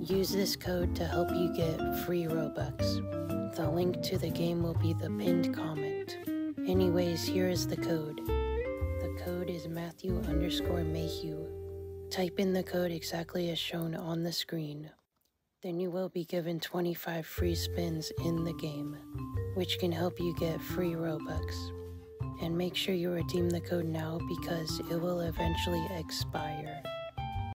Use this code to help you get free Robux. The link to the game will be the pinned comment. Anyways, here is the code. The code is Matthew underscore Mayhew. Type in the code exactly as shown on the screen. Then you will be given 25 free spins in the game, which can help you get free Robux. And make sure you redeem the code now because it will eventually expire.